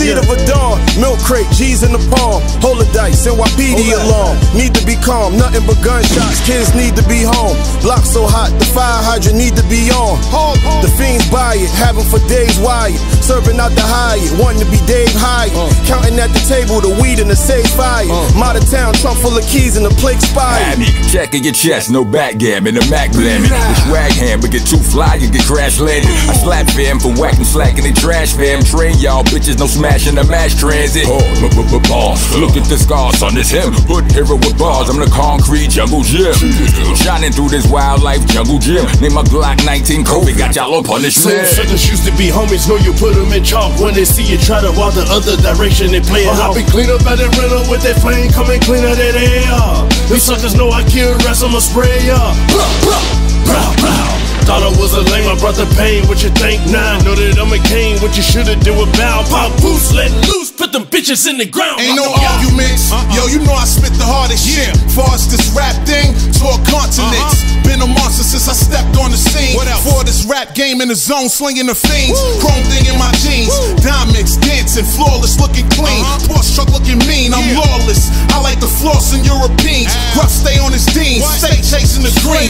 seed of a dawn. Milk crate, G's in the palm. Hold the dice, NYPD alarm. Need to be calm, nothing but gunshots. Kids need to be home. Block so hot, the fire hydrant need to be on. The fiends buy it, have 'em for days wired. Serving out the Hyatt, wanting to be Dave Hyatt. Counting at the table, the weed and the safe fire. Uh. Modern town, trunk full of keys and the plate expired. Abby, checking your chest, no backgammon, the Mac blamming. The swag hand, but get too fly, you get crash landed. I slap fam for whacking, slacking the trash fam. Train y'all bitches, no smashing the mass transit. Oh, boss. Look at the scars on this him. Hood hero with bars, I'm the concrete jungle gym. Shining through this wildlife jungle gym. Name my Glock 19 Kobe, got y'all on Same punishment. suckers used to be homies, know you put them in chalk when they see you try to walk the other direction they playing. I be clean up at the rental with that flame coming cleaner than air. These suckers know I kill rest, I'ma spray ya. Blah, blah, blah, blah. Thought I was a lame, I brought the pain. What you think now? Know that I'm a king. What you shoulda do about pop boost, let loose, put them bitches in the ground. Ain't no Yeah. arguments. Uh-uh. Yo, you know I spit the hardest shit. Far as this rap thing, tour continents. Uh-huh. Been a monster since I stepped this rap game in the zone, slinging the fiends. Chrome thing in my jeans. Diamonds dancing, flawless, looking clean. Uh-huh. Porsche truck looking mean. I'm lawless. I like the floss and Europeans. Gruff stay on his dean. Stay chasing the green.